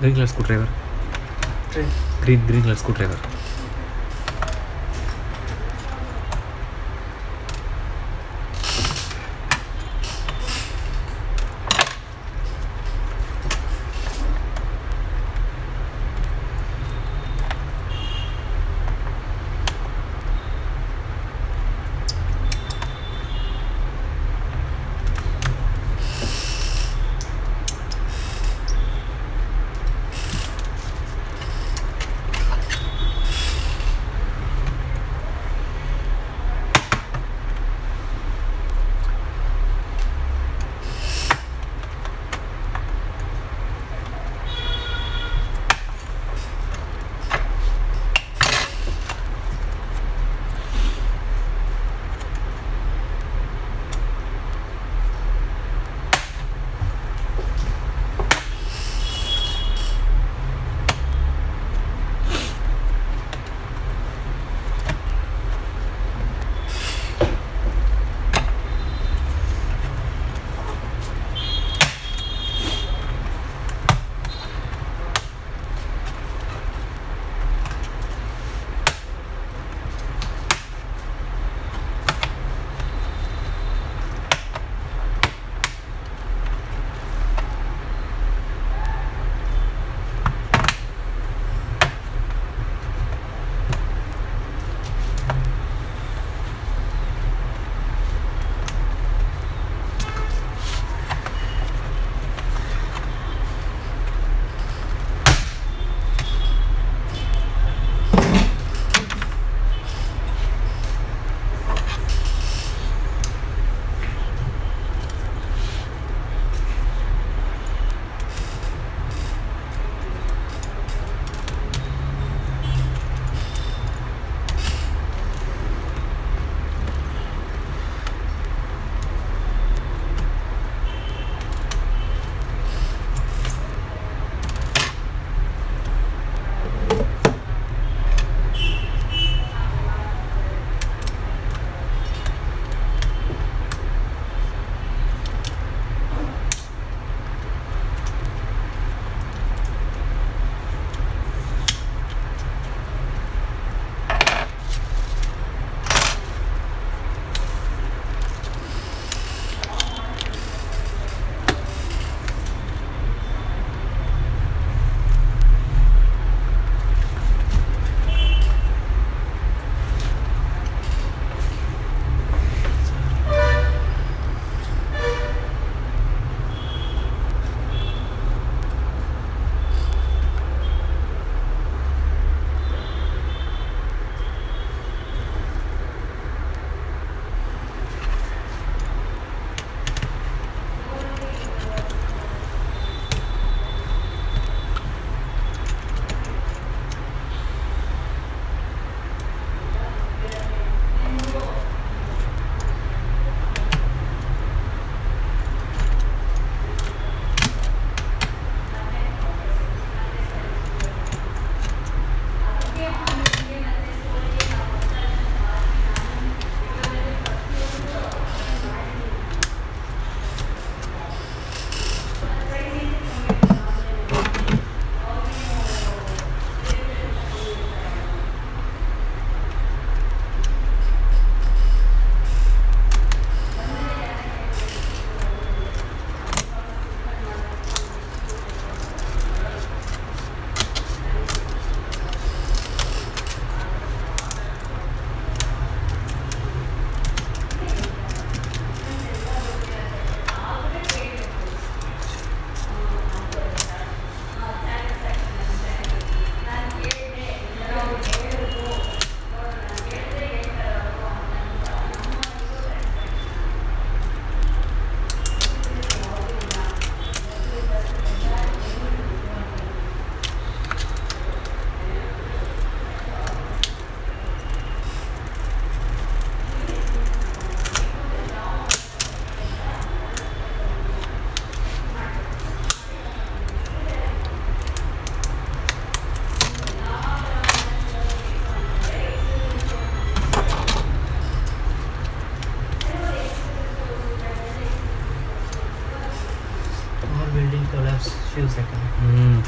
Green colour screwdriver green green colour screwdriver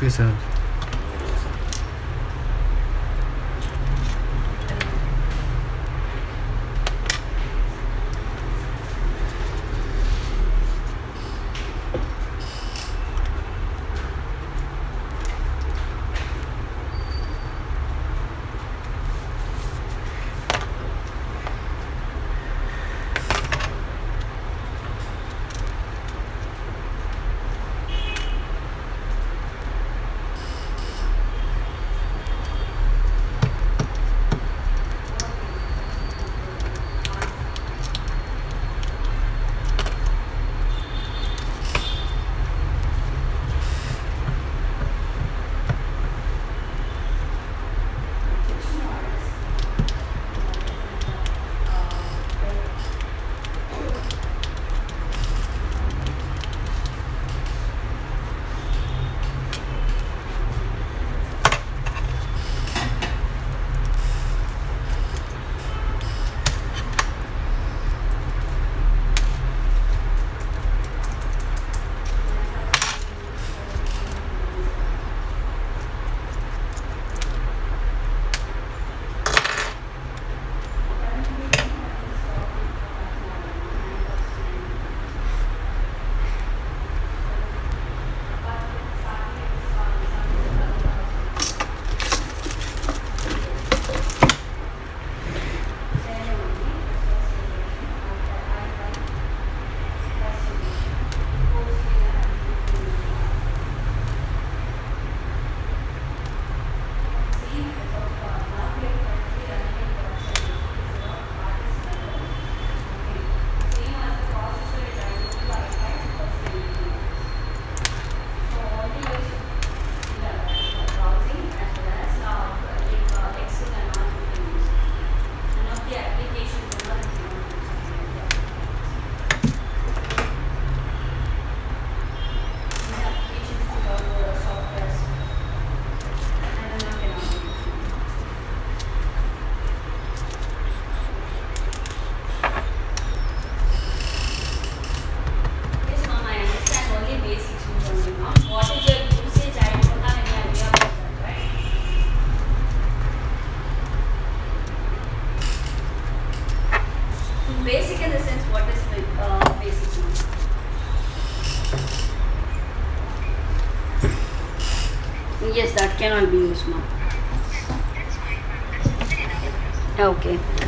yourself cannot be used, now Okay.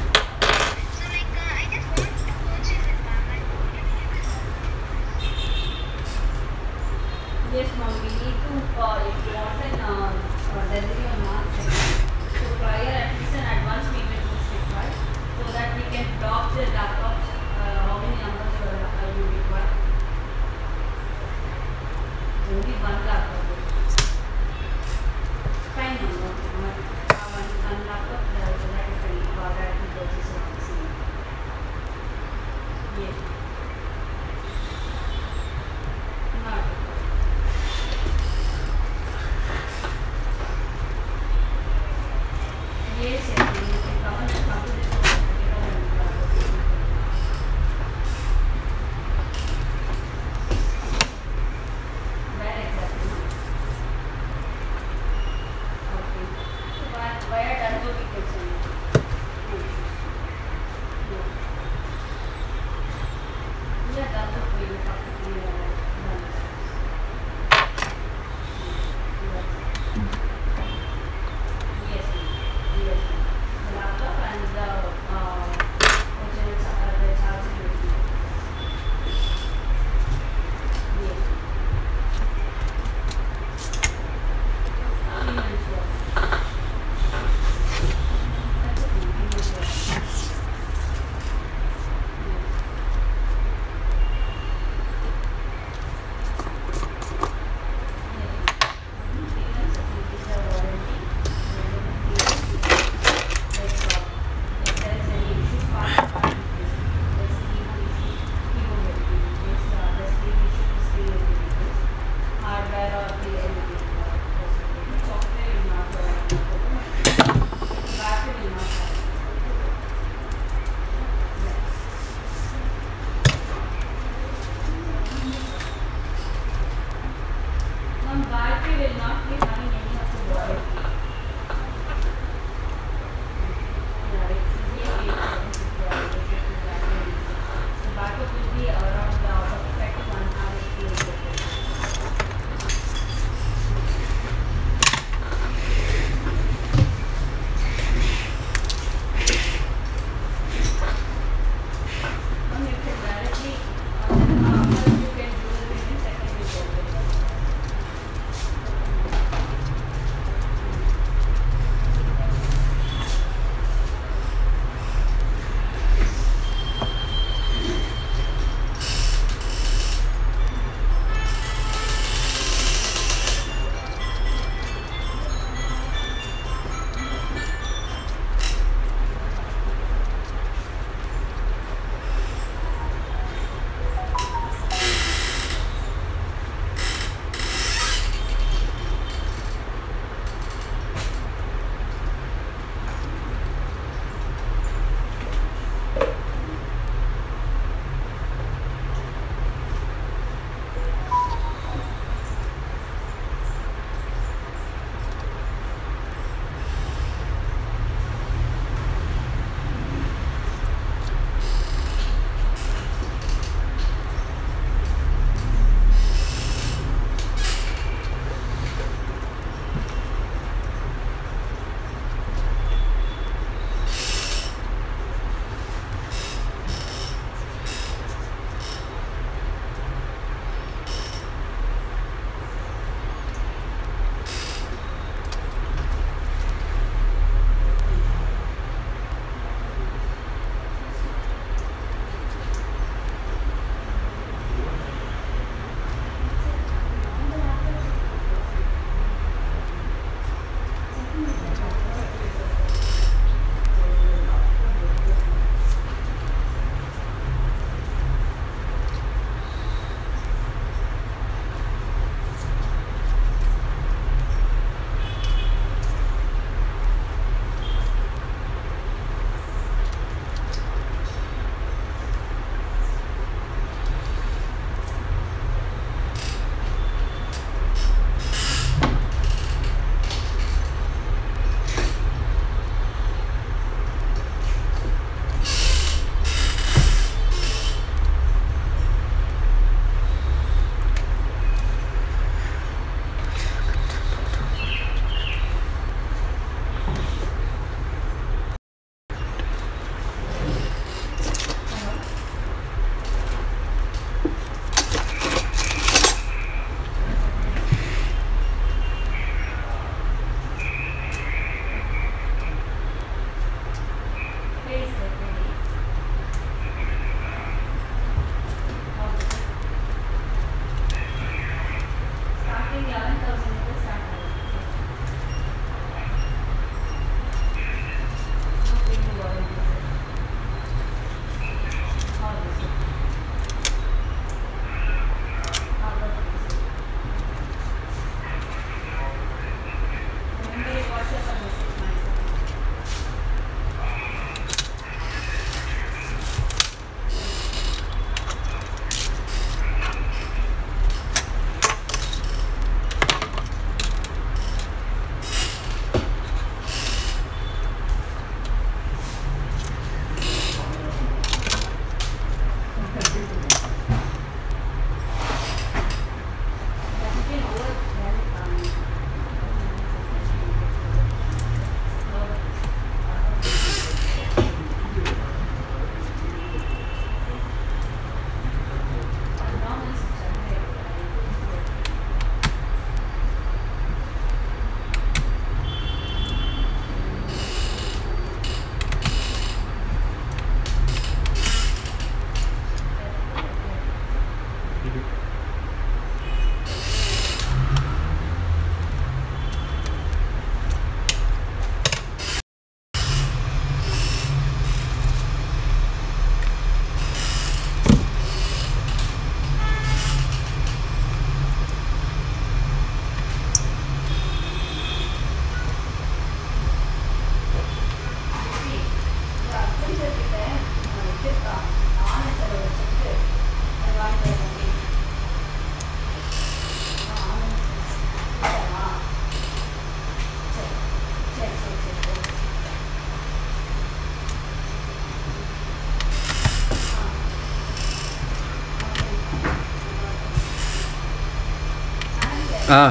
ആ.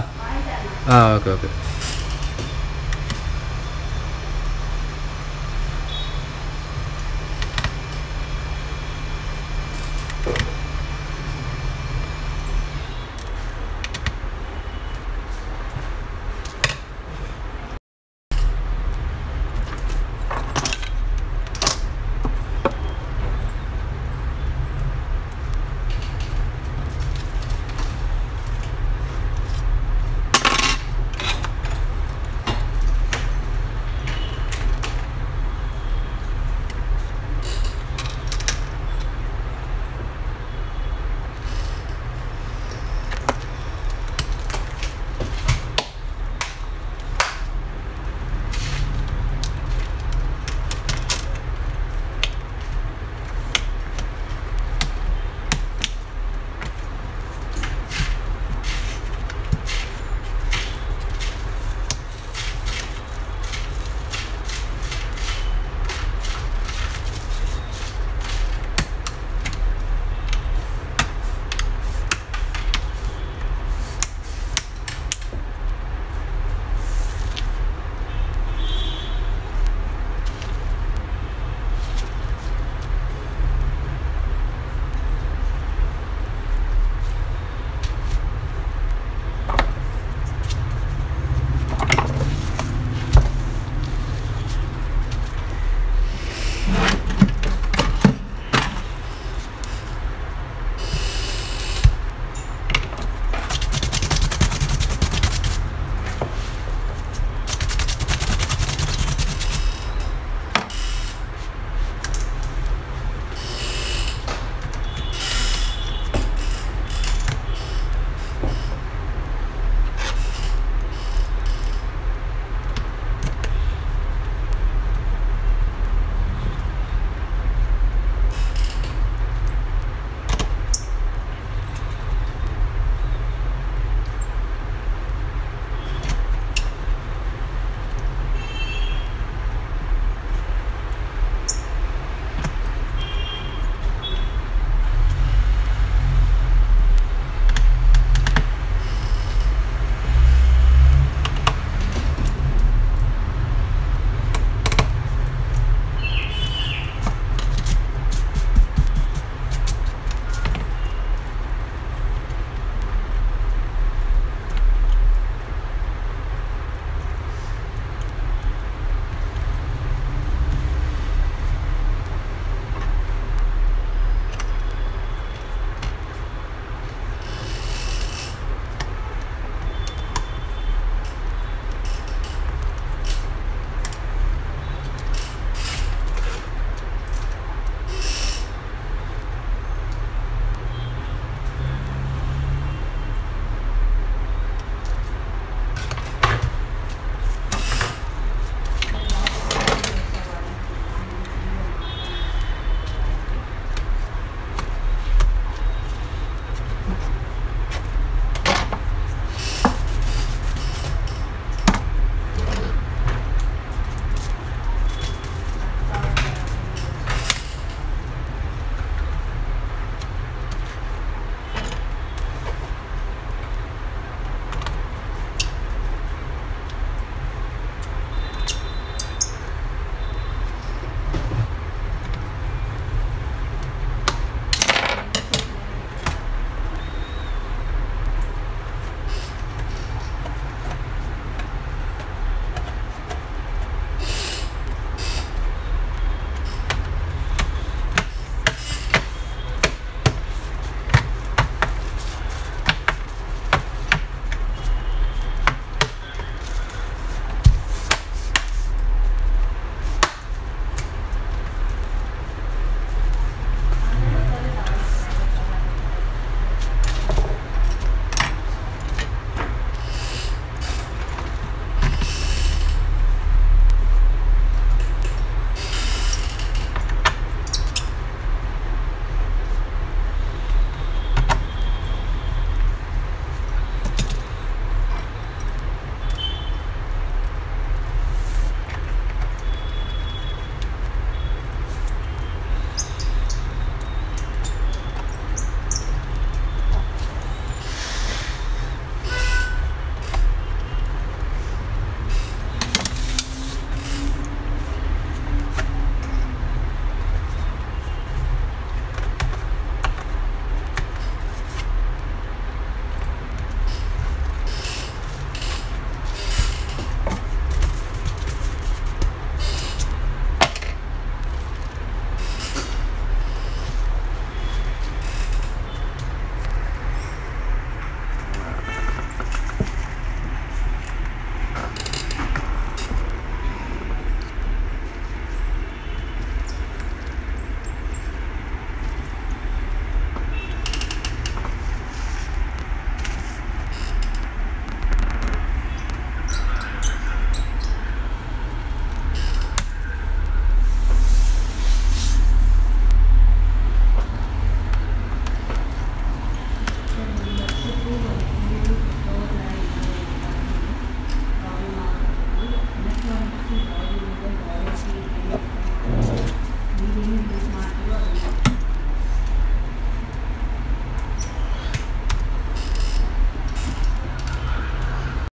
ആ okay okay.